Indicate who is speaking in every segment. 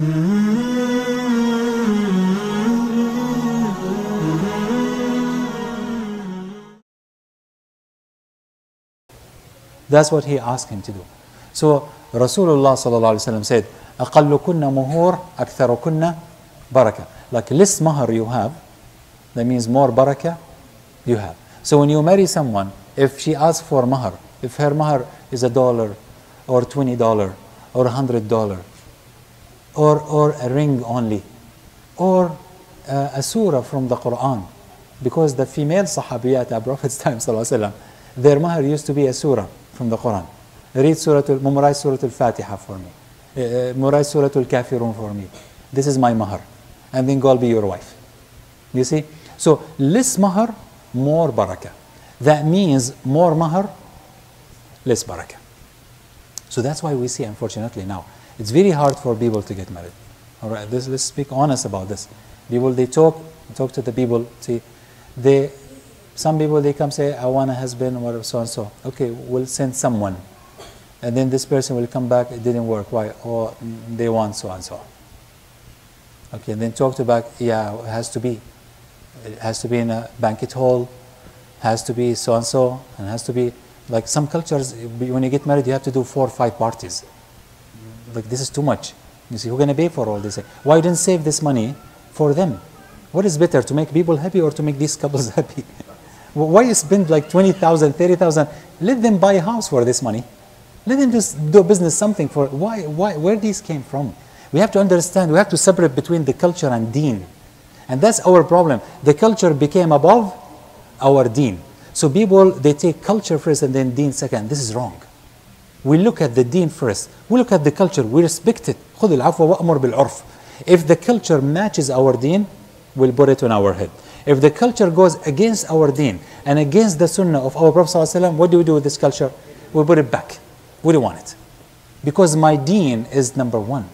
Speaker 1: That's what he asked him to do. So Rasulullah sallallahu alaihi wasallam said, أقلكن مهور أكثركن بركة. Like less mahar you have, that means more barakah you have. So when you marry someone, if she asks for mahar, if her mahar is a dollar or twenty dollar or a hundred dollar or or a ring only or uh, a surah from the Quran, because the female sahabiyat at Prophet's time wasallam, their mahar used to be a surah from the Quran. Read Surah Al, memorize Surah Al-Fatiha for me. Uh, memorize Surah Al-Kafirun for me. This is my mahar. And then go be your wife. You see? So less mahar, more barakah. That means more mahar, less barakah. So that's why we see, unfortunately, now it's very hard for people to get married. All right, this, let's speak honest about this. People they talk, talk to the people. See, they, some people they come say, I want a husband, or so and so. Okay, we'll send someone, and then this person will come back. It didn't work. Why? Or mm, they want so and so. Okay, and then talk to back. Yeah, it has to be. It has to be in a banquet hall. Has to be so and so, and has to be like some cultures. When you get married, you have to do four or five parties. Like this is too much. You see, who's going to pay for all this? Why didn't save this money for them? What is better, to make people happy or to make these couples happy? Why you spend like 20,000, 30,000? Let them buy a house for this money. Let them just do business something for why why where these came from. We have to understand, we have to separate between the culture and deen. And that's our problem. The culture became above our deen. So people they take culture first and then deen second. This is wrong. We look at the deen first. We look at the culture. We respect it. خذ العفو وأمر بالعرف. If the culture matches our deen, we'll put it on our head. If the culture goes against our deen and against the sunnah of our Prophet ﷺ, what do we do with this culture? We put it back. We don't want it. Because my deen is number one.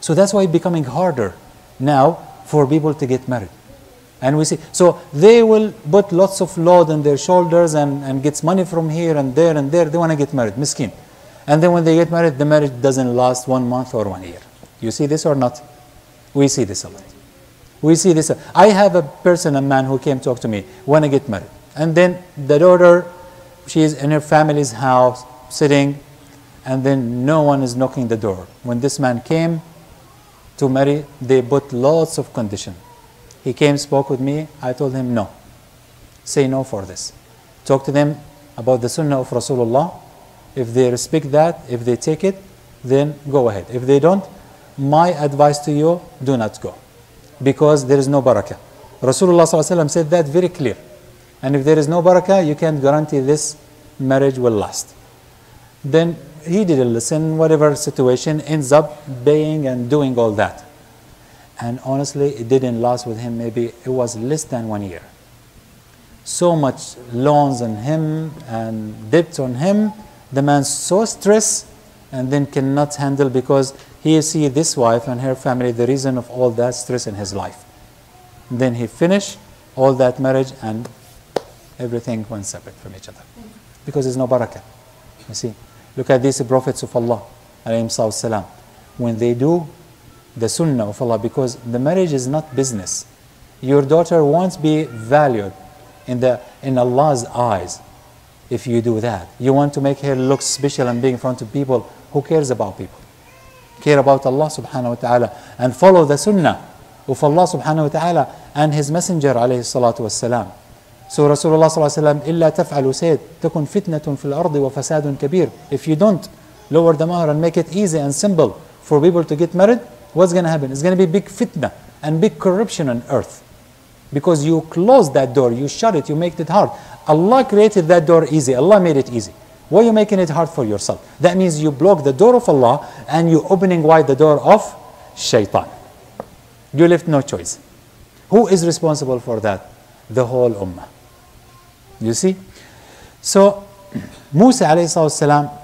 Speaker 1: So that's why it's becoming harder now for people to get married. And we see, so they will put lots of load on their shoulders and, and gets money from here and there and there. They want to get married, miskin. And then when they get married, the marriage doesn't last one month or one year. You see this or not? We see this a lot. We see this. I have a person, a man who came talk to me, when I get married. And then the daughter, she's in her family's house, sitting, and then no one is knocking the door. When this man came to marry, they put lots of condition. He came, spoke with me. I told him, no. Say no for this. Talk to them about the sunnah of Rasulullah. If they respect that, if they take it, then go ahead. If they don't, my advice to you, do not go. Because there is no barakah. Rasulullah said that very clear. And if there is no barakah, you can't guarantee this marriage will last. Then he didn't listen, whatever situation, ends up paying and doing all that. And honestly, it didn't last with him, maybe it was less than one year. So much loans on him and debts on him, the man so stressed and then cannot handle because he see this wife and her family the reason of all that stress in his life. Then he finished all that marriage and everything went separate from each other because there's no barakah. You see, look at these prophets of Allah, salam. when they do the sunnah of Allah, because the marriage is not business. Your daughter won't be valued in the in Allah's eyes if you do that. You want to make her look special and big in front of people. Who cares about people? Care about Allah subhanahu wa ta'ala and follow the sunnah of Allah subhanahu wa ta'ala and His Messenger alayhi salatu wassalam. So Rasulullah sallallahu alayhi wa sallam, إِلَّا تَفْعَلُوا said, تَكُنْ فِتْنَةٌ فِي الْأَرْضِ وَفَسَادٌ كَبِيرٌ If you don't lower the mahar and make it easy and simple for people to get married, what's going to happen? It's going to be big fitna and big corruption on earth. Because you close that door, you shut it, you make it hard. Allah created that door easy. Allah made it easy. Why are you making it hard for yourself? That means you block the door of Allah and you're opening wide the door of shaitan. You left no choice. Who is responsible for that? The whole ummah. You see? So Musa alayhi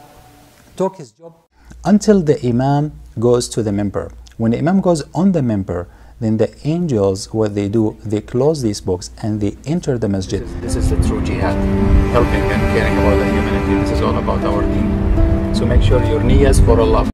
Speaker 1: took his job until the Imam goes to the member. When the Imam goes on the member, then the angels, what they do, they close these books and they enter the masjid.
Speaker 2: This is the true jihad, helping and caring about the humanity. This is all about our deen. So make sure your niyyahs for Allah.